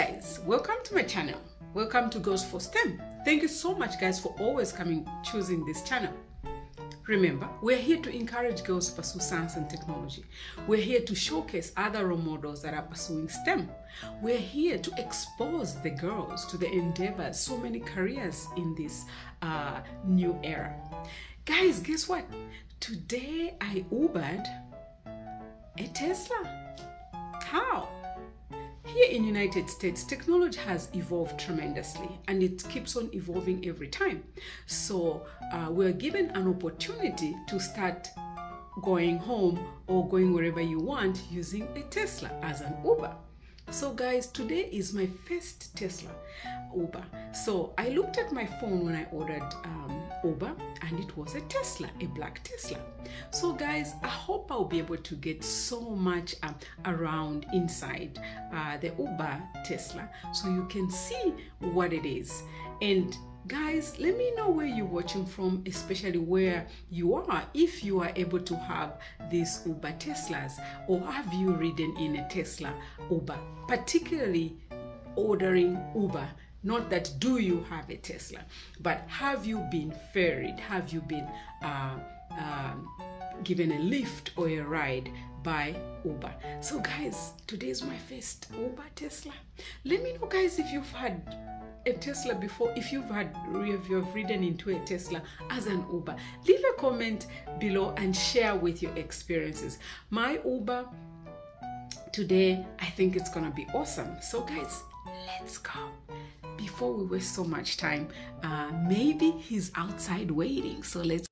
guys, welcome to my channel. Welcome to Girls for STEM. Thank you so much guys for always coming choosing this channel. Remember, we're here to encourage girls to pursue science and technology. We're here to showcase other role models that are pursuing STEM. We're here to expose the girls to the endeavors, so many careers in this uh, new era. Guys, guess what? Today I Ubered a Tesla. How? Here in United States, technology has evolved tremendously and it keeps on evolving every time. So uh, we're given an opportunity to start going home or going wherever you want using a Tesla as an Uber. So guys, today is my first Tesla Uber. So I looked at my phone when I ordered um, Uber and it was a Tesla, a black Tesla. So guys, I hope I'll be able to get so much um, around inside uh, the Uber Tesla so you can see what it is. And guys let me know where you're watching from especially where you are if you are able to have these uber teslas or have you ridden in a tesla uber particularly ordering uber not that do you have a tesla but have you been ferried have you been uh, uh, given a lift or a ride by Uber. So guys, today is my first Uber Tesla. Let me know guys if you've had a Tesla before, if you've had if you've ridden into a Tesla as an Uber. Leave a comment below and share with your experiences. My Uber today, I think it's gonna be awesome. So guys, let's go. Before we waste so much time, uh, maybe he's outside waiting. So let's